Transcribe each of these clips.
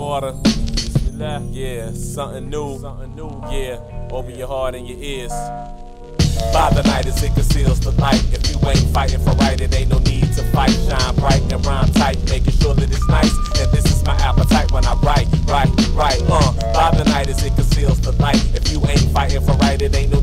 Bismillah. Yeah, something new. Something new. Yeah, open your heart and your ears. By the night as it conceals the light. If you ain't fighting for right, it ain't no need to fight. Shine bright and rhyme tight, making sure that it's nice. And this is my appetite when I write, write, write. Uh, by the night as it conceals the light. If you ain't fighting for right, it ain't no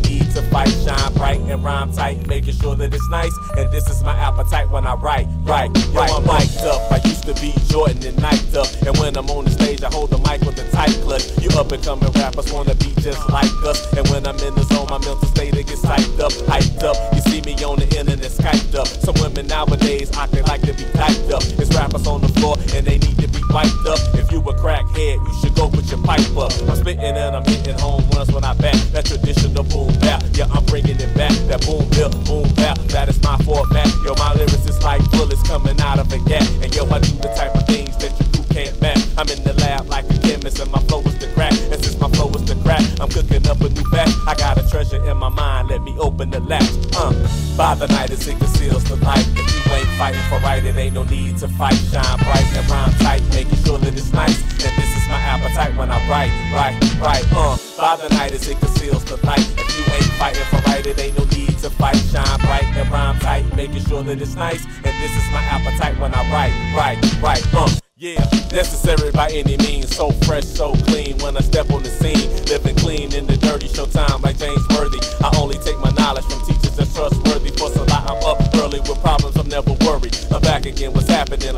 to. Shine bright and rhyme tight, making sure that it's nice. And this is my appetite when I write, write, Yo, I'm mic'd up. I used to be Jordan and Niked up. And when I'm on the stage, I hold the mic with a tight clutch. You up and coming rappers wanna be just like us. And when I'm in the zone, my mental state it gets hyped up, hyped up. You see me on the internet, skyped up. Some women nowadays I acting like they be typed up. It's rappers on the floor and they need be up. If you a crackhead, you should go put your pipe up. I'm spitting and I'm hitting home runs when I back. That traditional boom bap, yeah, I'm bringing it back. That boom bill, boom bap, that is my format. Yo, my lyrics is like bullets coming out of a gap. And yo, I do the type of things that you crew can't match. I'm in the lab like a chemist and my flow is the crack. And since my flow is the crack, I'm cooking up a new batch. I got a treasure in my mind, let me open the latch. Uh, by the night as it conceals the light. If you ain't fighting for right, it ain't no need to fight. Shine bright and rhyme tight, making sure that it's nice. And this is my appetite when I write, write, write. Uh, by the night as it conceals the light. If you ain't fighting for right, it ain't no need to fight. Shine bright and rhyme tight, making sure that it's nice. And this is my appetite when I write, write, write. Uh, yeah, necessary by any means. So fresh, so clean when I step on the scene. Living clean in the dirty showtime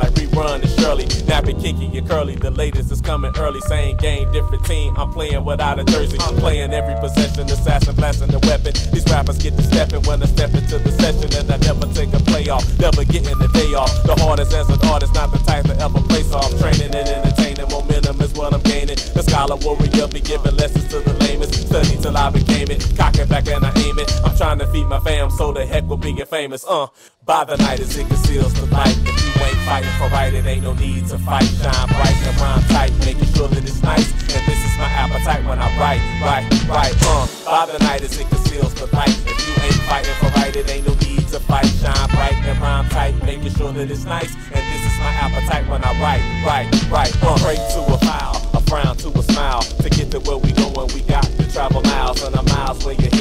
Like rerun and Shirley. Nappy, kinky, and curly. The latest is coming early. Same game, different team. I'm playing without a jersey. I'm playing every possession, assassin, blasting the weapon. These rappers get to stepping when I step into the session. And I never take a play off, never getting the day off. The hardest as an artist, not the type to ever place off. Training and entertaining, momentum is what I'm gaining. The scholar warrior be giving lessons to the lamest. Study till I became it. Cock it back and I aim it. I'm trying to feed my fam, so the heck with being famous. Uh, by the night as it conceals the light. If you ain't fighting for right, it ain't no need to fight. Shine bright and rhyme tight, making sure that it's nice. And this is my appetite when I write, write, write. Uh, by the night as it conceals the light. If you ain't fighting for right, it ain't no need to fight. Shine bright and rhyme tight, making sure that it's nice. And this is my appetite when I write, write, write. Uh, pray to a foul, a frown to a smile. To get to where we going, we got to travel miles and a miles where you're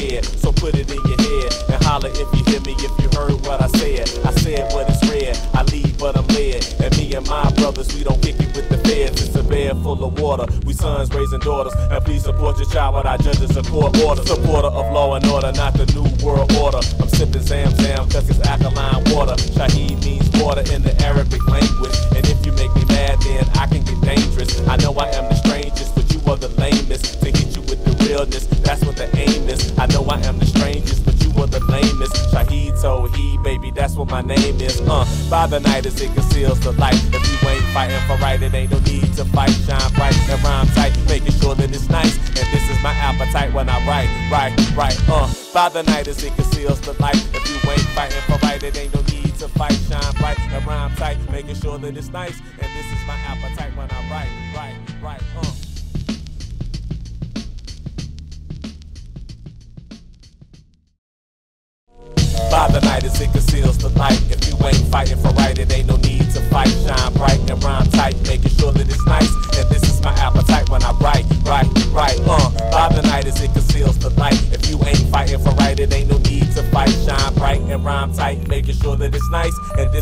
we don't kick it with the feds. It's a bed full of water. We sons raising daughters. And please support your child with our judges and court order. Supporter of law and order, not the new world order. I'm sipping Zam Zam cause it's alkaline water. Shaheed means water in the Arabic language. And if you make me mad, then I can get dangerous. I know I am the strangest, but you are the lamest. To hit you with the realness, that's what the aim is. I know I am the strangest, the lamest. Shaheed Tawheed, baby, that's what my name is. Uh, by the night as it conceals the light. If you ain't fighting for right, it ain't no need to fight. Shine bright and rhyme tight, making sure that it's nice. And this is my appetite when I write, write, write. Uh, by the night as it conceals the light. If you ain't fighting for right, it ain't no need to fight. Shine bright and rhyme tight, making sure that it's nice. And this is my appetite when I write, write, write. Uh. By the night as it conceals the light. If you ain't fighting for right, it ain't no need to fight. Shine bright and rhyme tight, making sure that it's nice. And this is my appetite when I write, write, write. Uh, by the night as it conceals the light. If you ain't fighting for right, it ain't no need to fight. Shine bright and rhyme tight, making sure that it's nice. And this